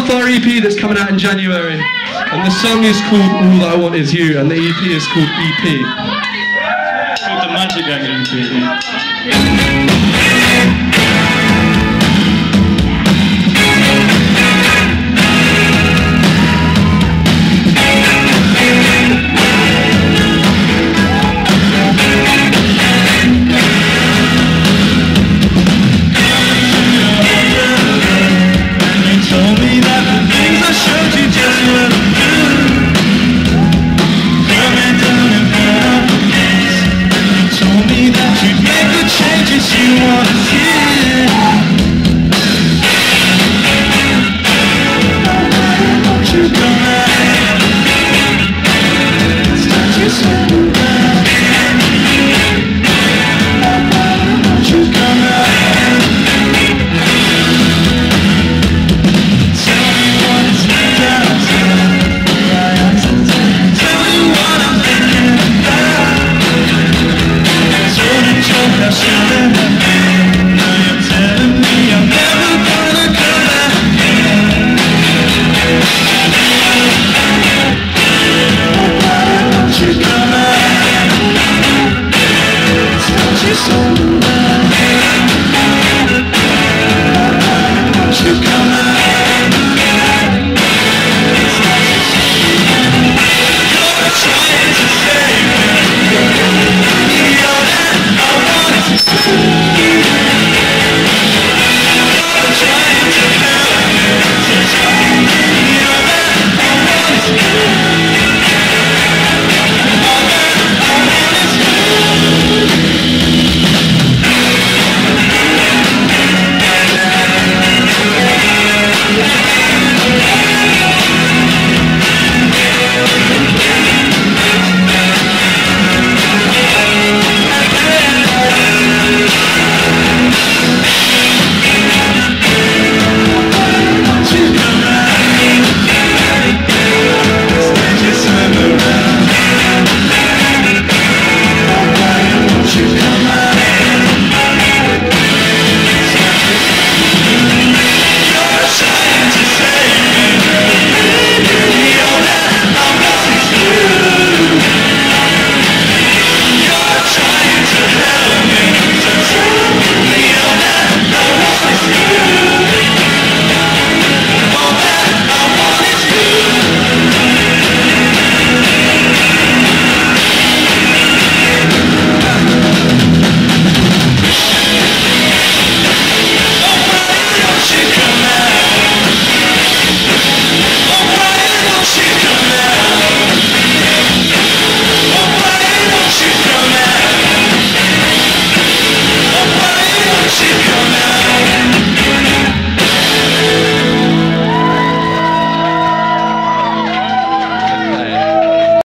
our EP that's coming out in January. And the song is called All I Want Is You, and the EP is called EP. Called the Magic Gang EP.